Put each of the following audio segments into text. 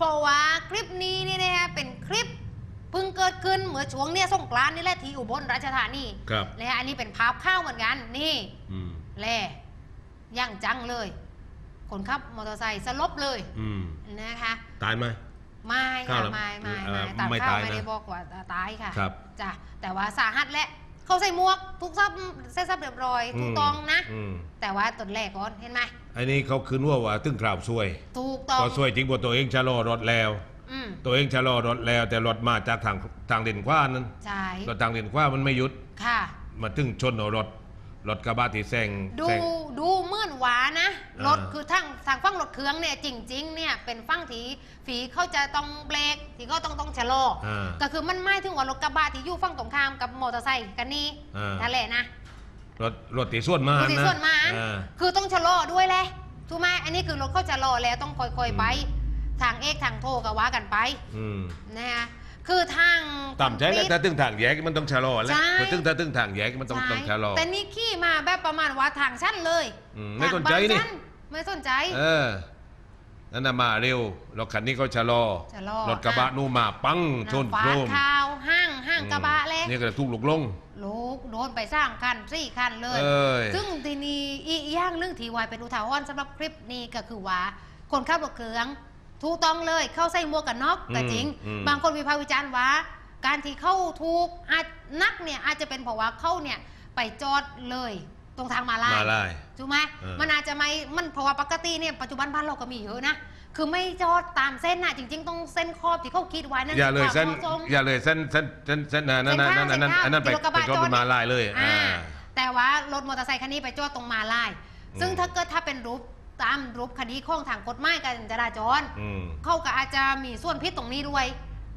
เพราะว่าคลิปนี้นี่นะฮะเป็นคลิปเพิ่งเกิดขึ้นเมื่อช่วงเนี้ยสงกรานต์นี่แหละที่อุบลราชธานีครับนะฮะอันนี้เป็นภาพข้าวเหมือนกันนี่อืมแล่ย่างจังเลย คนขับมอเตอร์ไซค์สลบเลยอืมนะคะตายไหม ไม่ข้าค่ะวแล้วไม่ไม่เอ่อไม่ตามไม่ข้าวตายไม่ได้นะบอกว่าตายค่ะครับ จ้ะแต่ว่าสาหัสแหละ เขาใส่หมวกทุกซับเส้นซับเรียบร้อยถูกต้องนะ อืมแต่ว่าตนแรกก่อนเห็นไหมอันนี้เขาคืนว่าว่าตึ้งข่าวซวยถูกต้องพอซวยจริงบ่ตัวเองชะลอรถแล้ว อืมตัวเองชะลอรถแล้ว แต่รถมาจากทางทางเลนขวานั้นใช่รถทางเลนขวามันไม่หยุดค่ะ มาตึ้งชนเอารถ รถกระบะที่แซงดูแซง ดูเหมื่อนหวานะอ่ารถคือทางทางฟังรถเครื่องเนี่ยจริง ๆ เนี่ยเป็นฟังที่ฝีเขาจะต้องเบรกที่เขาต้องต้องชะลอออ่าก็คือมันไม่ถึงว่ารถกระบะที่อยู่ฝั่งตรงข้ามกับมอเตอร์ไซค์กันนี่อ่านั่นแหละนะรถรถตีส่วนมาดูที่นะส่วนมาอ่า คือต้องชะลอด้วยแหละถูกไหมอันนี้คือรถเขาชะลอแล้วต้องค่อยๆไป อืมทางเอกทางโทก็ว่ากันไปอืม นะฮะ คือทางต่ำใจแล้วคอมพลีทถ้าตึ้งทางแยกมันต้องชะลอแล้วใช่พอตึ้งถ้าตึ้งทางแยกมันต้องใช่ต้องชะลอแต่นี่ขี่มาแบบประมาณว่าทางชั้นเลยอืมไม่สนใจทางนี่บ้าชั้ไม่สนใจเออนั่นน่ะมาเร็วรถคันนี้ก็ชะลอชะลอรถกระบะนู่นมาปังชนฟาโครดมข่าวห้างห้างกระบะเลยนี่ก็ทุกลูกลงลูกโดนไปสร้างคันสี่คันเลยเอ้ยซึ่งทีนี้อีกอย่างหนึงที่วายเป็นอุทาหรณ์สำหรับคลิปนี้ก็คือว่าคนขับรถเครื่อง ถูกต้องเลยเข้าใส่หมวกกันน็อกก็จริงอืม บางคนวิพากษ์วิจารณ์ว่า การที่เข้าถูกอาจนักเนี่ยอาจจะเป็นเพราะว่าเข้าเนี่ยไปจอดเลยตรงทางมาลาย มาลาย ถูกไหมเออมันอาจจะไม่ มันเพราะว่าปกติเนี่ยปัจจุบันบ้านเราก็มีเยอะนะ คือไม่จอดตามเส้นน่ะจริง ๆ ต้องเส้นขอบที่เขาคิดไว้นั่นอย่าเลยคือเส้นความเหมาะสม อย่าเลยเส้นเส้นเส้นเส้นนั่นนั่นนั่นนั่นนั่นอันนั้นไปที่รถกระไปบะชนจอดเป็นมาลายเลยอ่า อ่าแต่ว่ารถมอเตอร์ไซคันนี้ไปจอดตรงมาลาย ซึ่งอืมถ้าเกิดถ้าเป็นรูป ตามรูปคดีข้องทางกฎหมายการจราจรอืม เขาก็อาจจะมีส่วนพิษตรงนี้ด้วย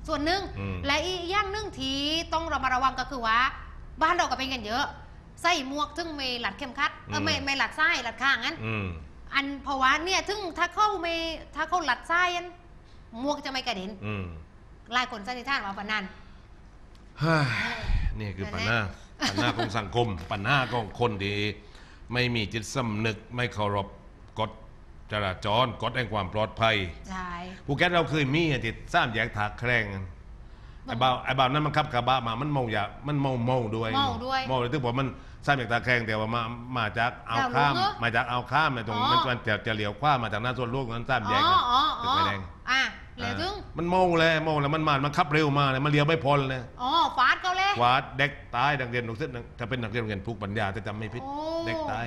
ส่วนหนึ่งอืม และอีกอย่างหนึ่งที่ต้องระมัดระวังก็คือว่า บ้านเราก็เป็นกันเยอะ ใส่หมวกถึงไม่หลัดเข็มขัดเออไม่ไม่หลัดไส้หลัดข้างงั้น อืม อันเพราะว่าเนี่ยถึงถ้าเข้าไม่ถ้าเข้าหลัดไส้อันหมวกจะไม่กระเด็นอืมหลายคนสันนิษฐานว่าปานนั้นเฮ้ยนี่คือปัญหาปัญหาของสังคม ปัญหาของคนที่ไม่มีจิตสำนึกไม่เคารพ กฎจราจรกฎแห่งความปลอดภัยใช่ภูเก็ตเราเคยมีอะที่สร้างแยกถากแครงกันไอ้บ่าวไอ้บ่าวนั้นมันขับกระบะมามันเมายามันเมาเมาด้วยเมาด้วยเมาเลยถึงบอกมันสร้างแยกถากแครงแต่ว่ามามาจากเอาข้ามดาวหลวงเหรอมาจากเอาข้ามเนี่ยตรงอ๋อมันมันจะจะเลี้ยวขว้ามาจากหน้าส่วนลูกนั้นสร้างแยอ๋กอกันอ๋อตึอ๋กอไฟแดงอะแล้วถึงมันเมาเลยเมาแล้วมันมามันขับเร็วมาเลยมันเลี้ยวไม่พ้นเลยอ๋อฟาดเขาเลยขวาเด็กตายนักเรียนหนุ่มเส้นถ้าเป็นนักเรียนโรงเรียนภูกปัญญาจะจำไม่ผิดโอ้เด็กตาย